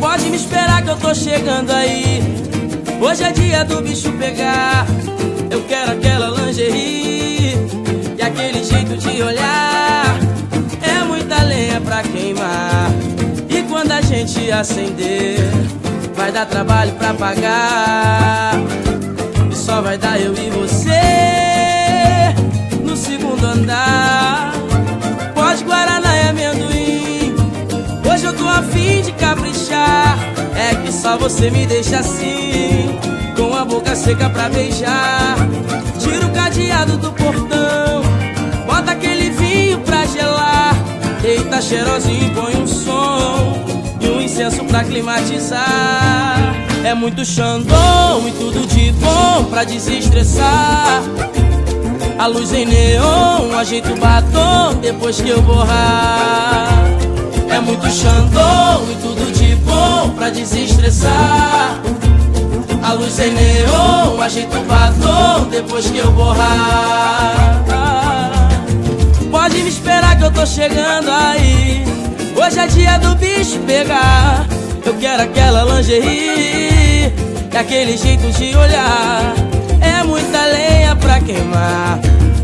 Pode me esperar que eu tô chegando aí. Hoje é dia do bicho pegar. Eu quero aquela lingerie jeito de olhar. É muita lenha pra queimar. E quando a gente acender, vai dar trabalho pra pagar. E só vai dar eu e você no segundo andar. Pode Guaraná e amendoim. Hoje eu tô afim de caprichar. É que só você me deixa assim, com a boca seca pra beijar. Tira o cadeado do portão, cheirosinho, põe um som e um incenso pra climatizar. É muito xandão e tudo de bom pra desestressar. A luz em neon, ajeita o batom depois que eu borrar. É muito xandão e tudo de bom pra desestressar. A luz em neon, ajeita o batom depois que eu borrar. Chegando aí. Hoje é dia do bicho pegar. Eu quero aquela lingerie e aquele jeito de olhar. É muita lenha pra queimar.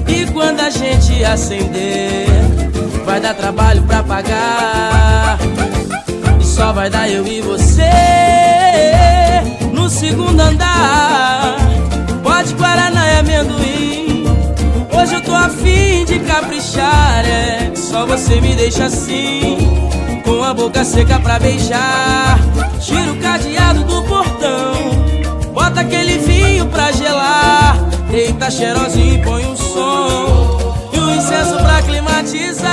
E quando a gente acender, vai dar trabalho pra pagar. E só vai dar eu e você no segundo andar. Pode Guaraná e amendoim. Hoje eu tô afim de é. Só você me deixa assim, com a boca seca pra beijar. Tira o cadeado do portão, bota aquele vinho pra gelar. Eita, cheirosinho, e põe um som e um incenso pra climatizar.